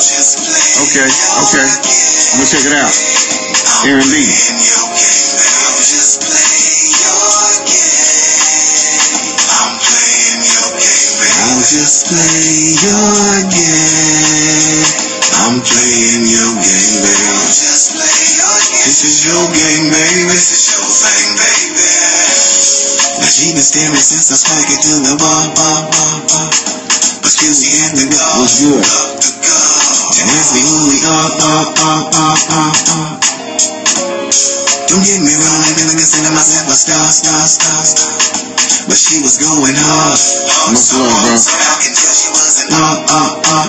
Okay, okay. I'm gonna check it out. Aaron B. I'll just play your game. I'm playing your game, baby. This is your game, baby. This is your thing, baby. Now she been staring since I smacked it to the bar, bar, bar, bar. But still she had to go. What's good? And ask me who we are, are, are, are, are, are. Don't get me wrong, I been consider myself a star, star, star, star. But she was going hard. What's up, bro? So I can tell she wasn't uh, uh.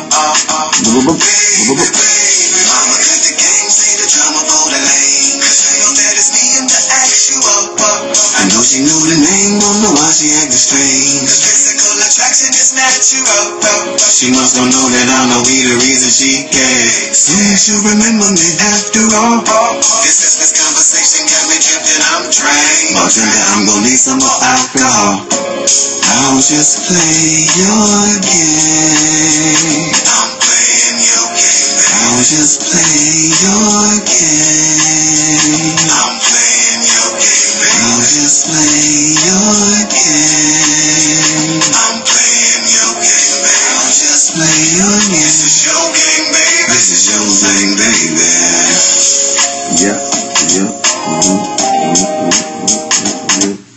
Boop, boop, boop. Baby, baby, mama cut the game, say the drama for the lane. Cause she know that it's me and the ask you up, up. up. I know she knew the name, don't know why she acting strange. Cause physical attraction is natural, up. She must don't know that I'm the we the reason she came. Soon she'll remember me after all. This is this conversation got me drifting, I'm drained. But I'm gonna need some more alcohol. I'll just play your game. I'm playing your game. I'll just play your game. I'm playing your game. I'll just play Yo, baby. Yeah, yeah. Mm-hmm, mm-hmm, mm-hmm. mm-hmm.